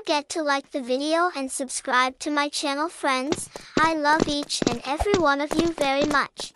Forget to like the video and subscribe to my channel friends. I love each and every one of you very much.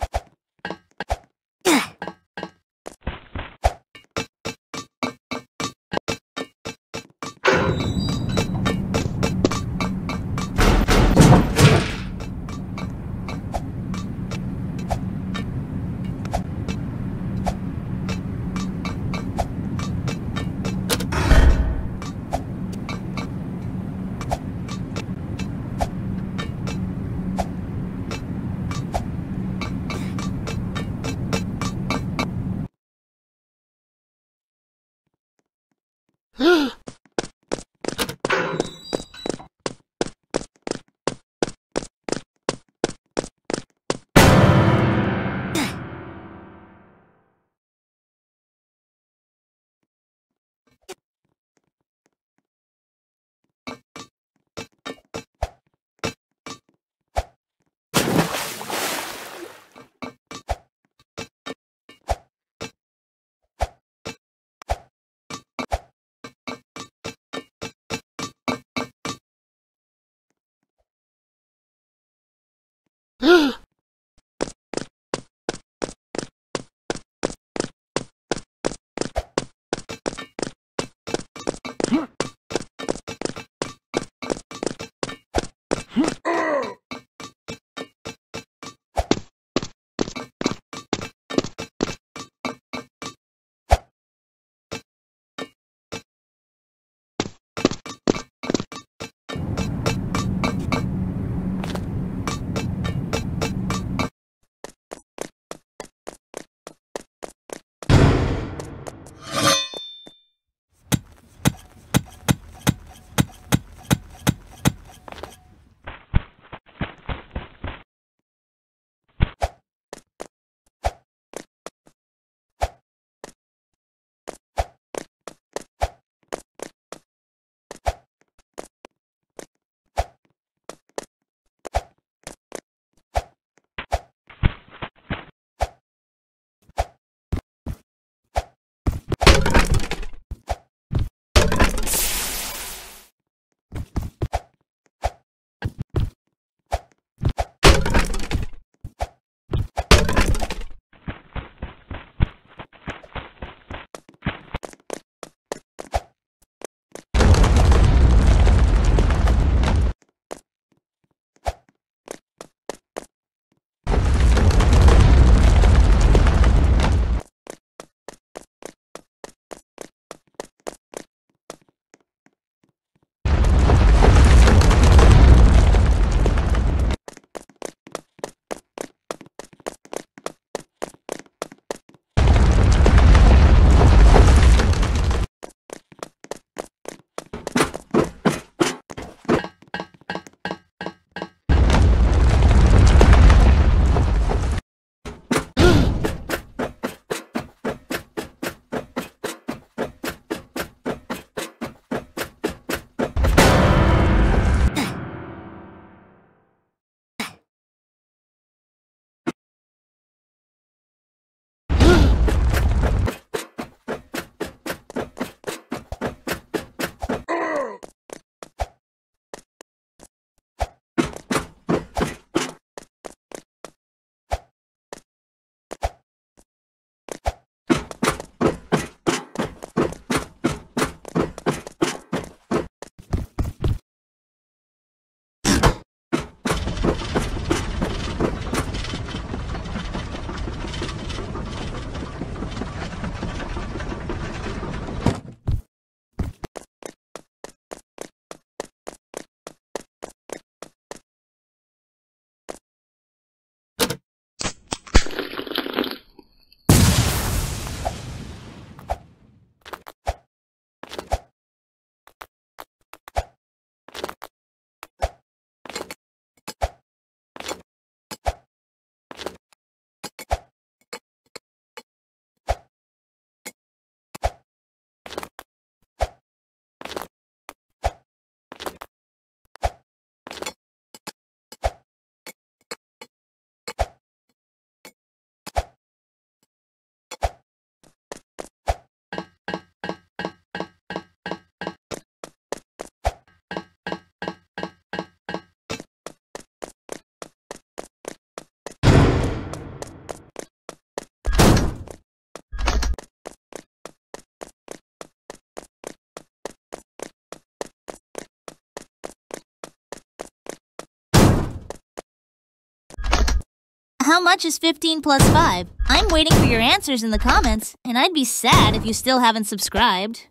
Much is 15 plus 5? I'm waiting for your answers in the comments, and I'd be sad if you still haven't subscribed.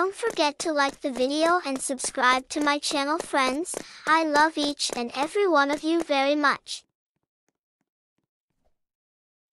Don't forget to like the video and subscribe to my channel friends. I love each and every one of you very much.